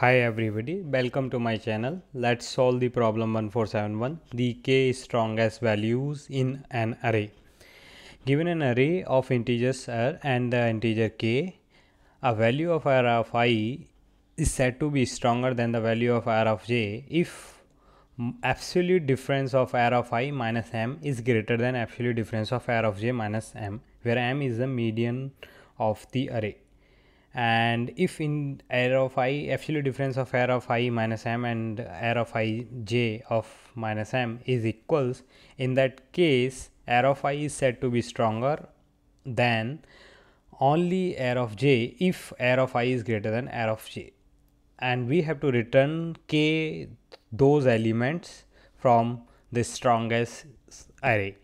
Hi everybody, welcome to my channel. Let's solve the problem 1471, the k strongest values in an array. Given an array of integers r and the integer k, a value of r of i is said to be stronger than the value of r of j if absolute difference of r of i minus m is greater than absolute difference of r of j minus m, where m is the median of the array and if in r of i absolute difference of r of i minus m and r of i j of minus m is equals in that case r of i is said to be stronger than only r of j if r of i is greater than r of j. And we have to return k those elements from the strongest array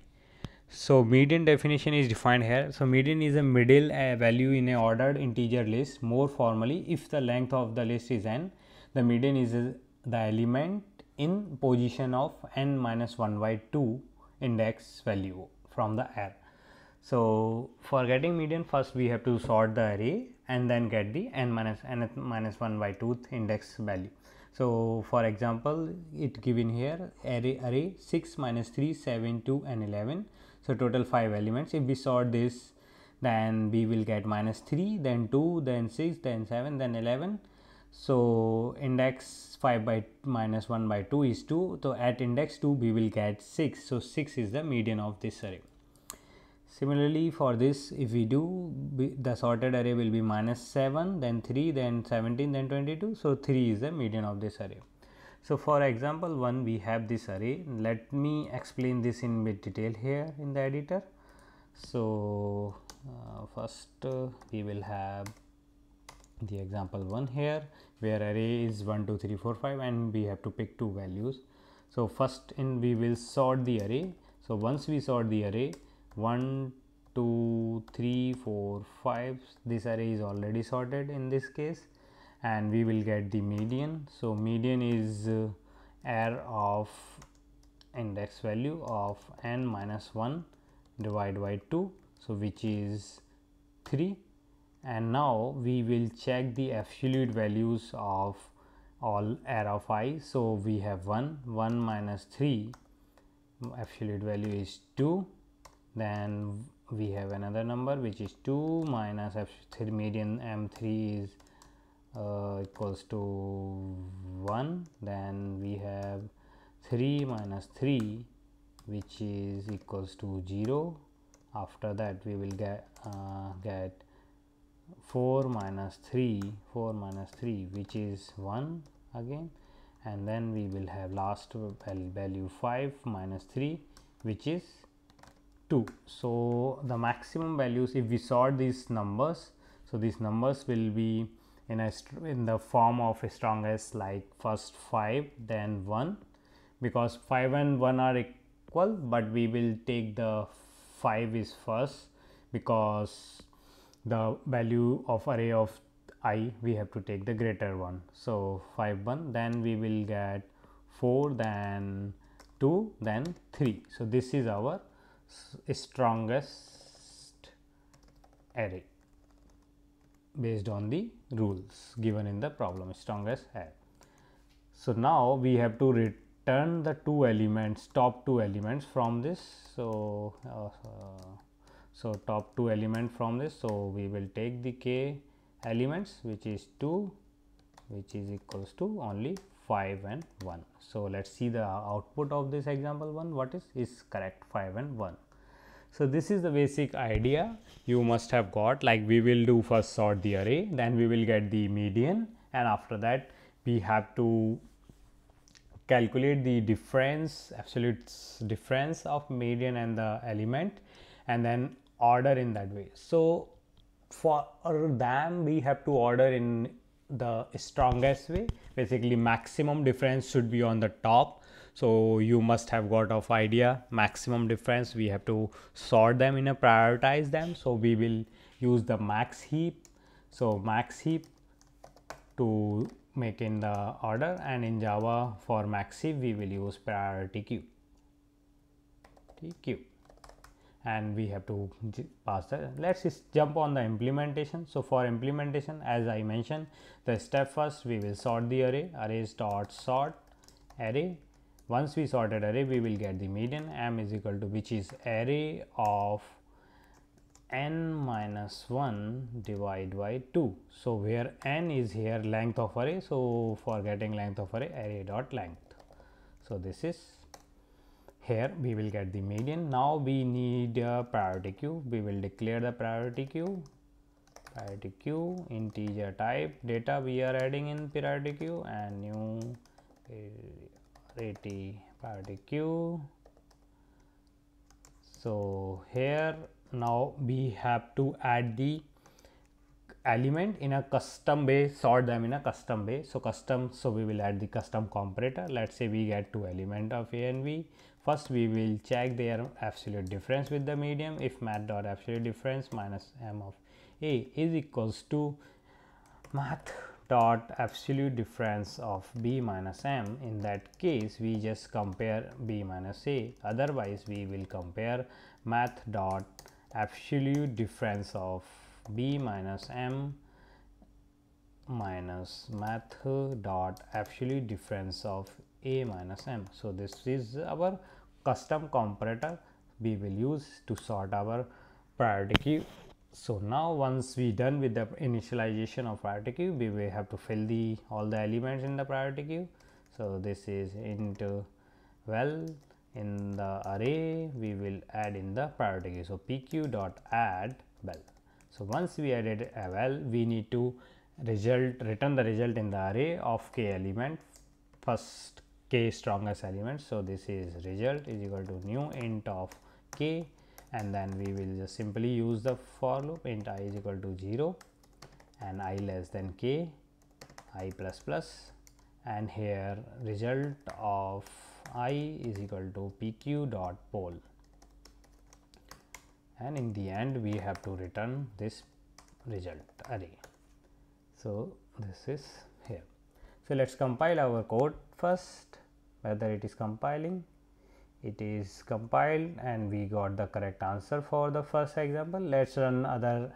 so median definition is defined here. So median is a middle uh, value in a ordered integer list. More formally, if the length of the list is n, the median is uh, the element in position of n minus 1 by 2 index value from the R. So for getting median, first we have to sort the array and then get the n minus n minus 1 by 2 index value. So for example, it given here array array 6 minus 3, 7, 2 and 11 so total 5 elements. If we sort this then we will get minus 3 then 2 then 6 then 7 then 11 so index 5 by minus 1 by 2 is 2 so at index 2 we will get 6 so 6 is the median of this array. Similarly for this if we do the sorted array will be minus 7 then 3 then 17 then 22 so 3 is the median of this array so, for example, one we have this array. Let me explain this in bit detail here in the editor. So, uh, first uh, we will have the example 1 here where array is 1 2 3 4 5 and we have to pick two values. So, first in we will sort the array. So, once we sort the array 1 2 3 4 5 this array is already sorted in this case and we will get the median. So, median is uh, error of index value of n minus 1 divided by 2. So, which is 3 and now we will check the absolute values of all r of i. So, we have 1, 1 minus 3 absolute value is 2 then we have another number which is 2 minus median m3 is uh, equals to 1 then we have 3 minus 3 which is equals to 0 after that we will get uh, get 4 minus 3 4 minus 3 which is 1 again. And then we will have last value 5 minus 3 which is 2 so the maximum values if we sort these numbers so these numbers will be in a in the form of strongest like first 5 then 1 because 5 and 1 are equal but we will take the 5 is first because the value of array of i we have to take the greater one. So 5 1 then we will get 4 then 2 then 3 so this is our strongest array based on the rules given in the problem strongest add. So, now we have to return the two elements top two elements from this. So, uh, so top two element from this. So, we will take the k elements which is 2 which is equals to only 5 and 1. So, let us see the output of this example 1 what is is correct 5 and 1. So, this is the basic idea you must have got like we will do first sort the array then we will get the median and after that we have to calculate the difference absolute difference of median and the element and then order in that way. So, for them we have to order in the strongest way basically maximum difference should be on the top so you must have got of idea maximum difference. We have to sort them in a prioritize them. So we will use the max heap. So max heap to make in the order and in java for max heap we will use priority queue. Queue. And we have to pass the let's just jump on the implementation. So for implementation as i mentioned the step first we will sort the array arrays dot sort array once we sorted array we will get the median m is equal to which is array of n minus 1 divided by 2 so where n is here length of array so for getting length of array array dot length. So this is here we will get the median. Now we need a priority queue we will declare the priority queue priority queue integer type data we are adding in priority queue and new priority priority queue so here now we have to add the element in a custom way sort them in a custom way. So custom so we will add the custom comparator. Let's say we get two element of a and b first we will check their absolute difference with the median. If math dot absolute difference minus m of a is equals to math dot absolute difference of b minus m in that case we just compare b minus a otherwise we will compare math dot absolute difference of b minus m minus math dot absolute difference of a minus m. So, this is our custom comparator we will use to sort our priority queue. So, now once we done with the initialization of priority queue we will have to fill the all the elements in the priority queue. So, this is into well in the array we will add in the priority queue. So, pq dot add well. So, once we added a well we need to result return the result in the array of k element first k strongest element. So, this is result is equal to new int of k and then we will just simply use the for loop int i is equal to 0 and i less than k i plus plus and here result of i is equal to pq dot poll and in the end we have to return this result array. So, this is here. So, let us compile our code first whether it is compiling it is compiled and we got the correct answer for the first example. Let us run other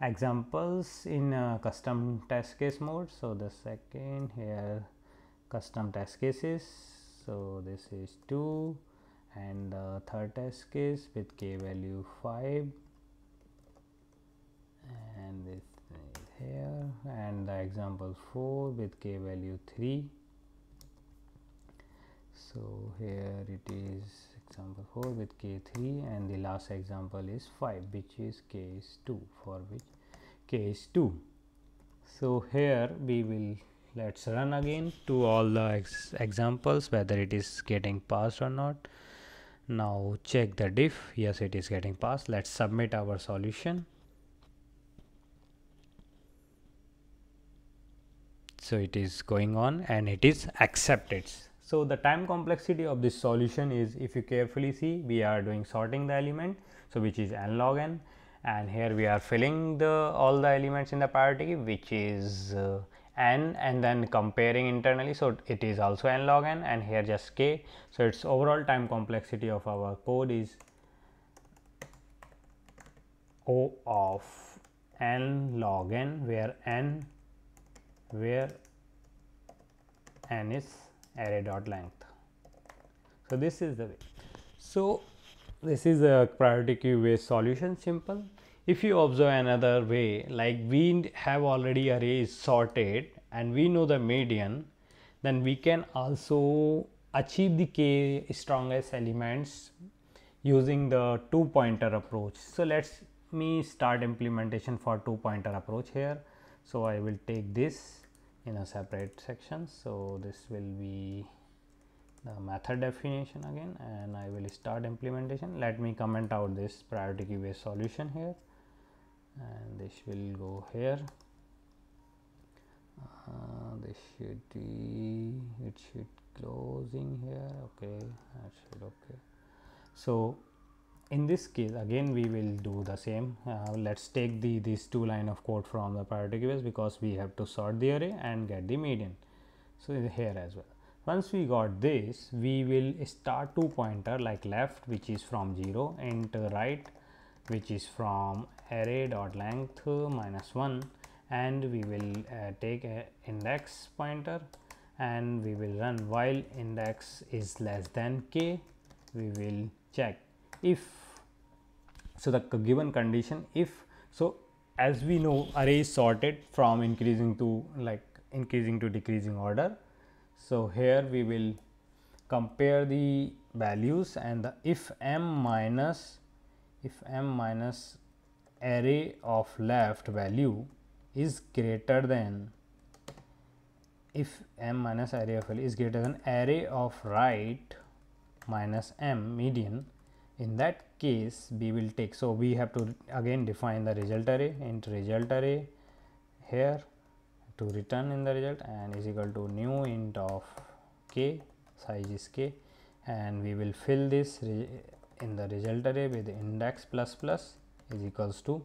examples in uh, custom test case mode. So, the second here custom test cases. So, this is 2 and the third test case with k value 5 and this is here and the example 4 with k value 3 so here it is example 4 with k3 and the last example is 5 which is case 2 for which case 2 so here we will let's run again to all the ex examples whether it is getting passed or not. Now check the diff. Yes it is getting passed. Let's submit our solution. So it is going on and it is accepted so the time complexity of this solution is if you carefully see we are doing sorting the element so which is n log n and here we are filling the all the elements in the priority which is uh, n and then comparing internally. So, it is also n log n and here just k. So, its overall time complexity of our code is O of n log n where n where n is array dot length. So, this is the way. So, this is a priority queue based solution simple if you observe another way like we have already array is sorted and we know the median then we can also achieve the k strongest elements using the two pointer approach. So, let us me start implementation for two pointer approach here. So, I will take this in a separate section. So, this will be the method definition again and I will start implementation. Let me comment out this priority queue based solution here and this will go here uh, this should be it should closing here okay that should okay so in this case again we will do the same. Uh, let's take the these two line of code from the priority queues because we have to sort the array and get the median. So here as well. Once we got this we will start two pointer like left which is from 0 and right which is from array dot length minus 1 and we will uh, take a index pointer and we will run while index is less than k. We will check if so the given condition if so as we know array is sorted from increasing to like increasing to decreasing order. So here we will compare the values and the if m minus if m minus array of left value is greater than if m minus array of L is greater than array of right minus m median in that case we will take so we have to again define the result array int result array here to return in the result and is equal to new int of k size is k. And we will fill this in the result array with index plus plus is equals to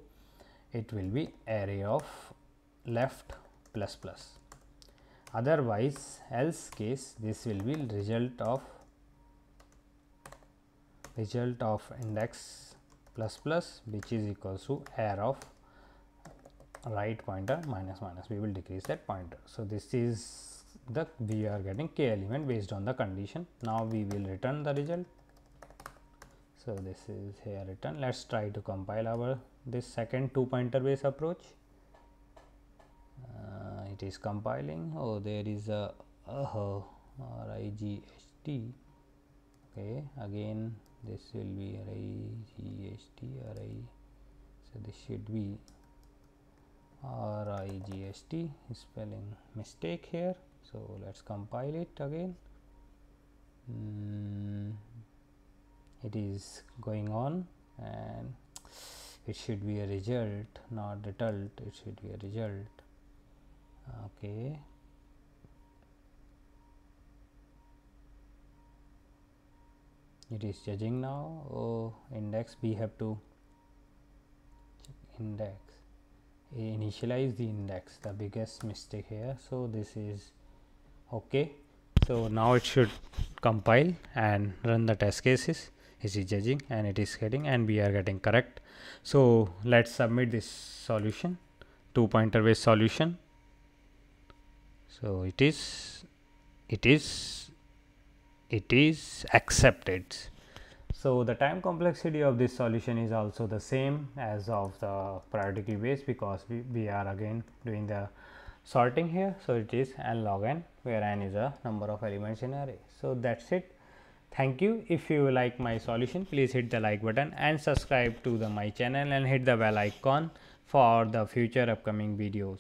it will be array of left plus plus. Otherwise else case this will be result of result of index plus plus which is equals to air of right pointer minus minus. We will decrease that pointer. So this is the we are getting k element based on the condition. Now we will return the result. So this is here written. Let's try to compile our this second two pointer based approach. It is compiling. Oh there is a uh, r i g h t. Okay again this will be r i g h t r i so this should be r i g h t spelling mistake here. So let's compile it again. Mm, it is going on and it should be a result not result it should be a result. Okay it is judging now. Oh index we have to check index. Initialize the index the biggest mistake here. So this is okay. So now it should compile and run the test cases. It is judging and it is getting and we are getting correct. So let's submit this solution. Two pointer based solution. So it is it is it is accepted. So the time complexity of this solution is also the same as of the priority queue base because we, we are again doing the sorting here. So it is n log n where n is a number of elements in array. So that's it. Thank you. If you like my solution please hit the like button and subscribe to the my channel and hit the bell icon for the future upcoming videos